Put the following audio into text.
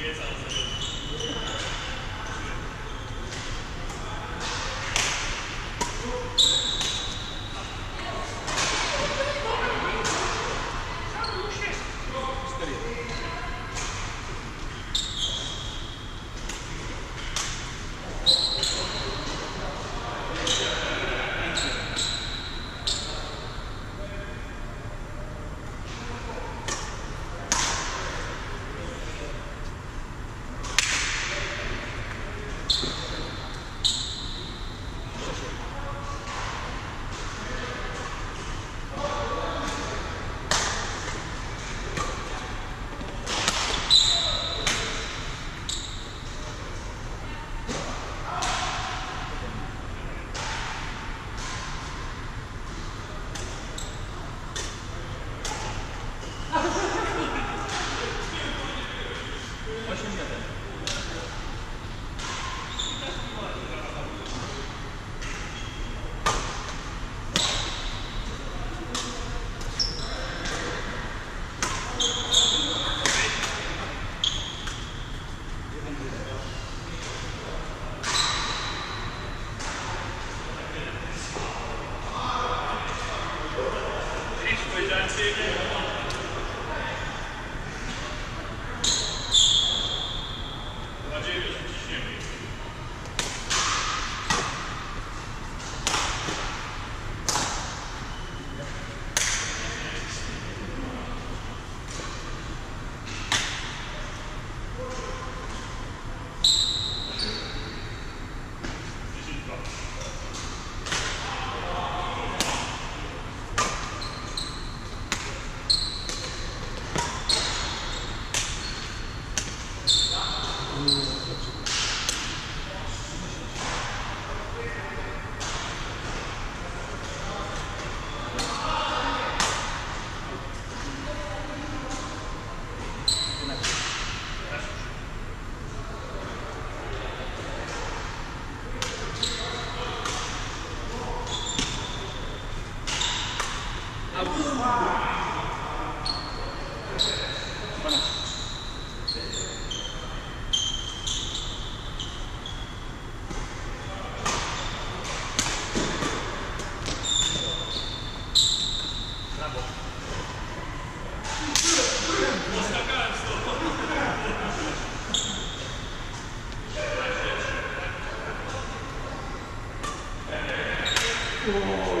Yes, Amen. Oj.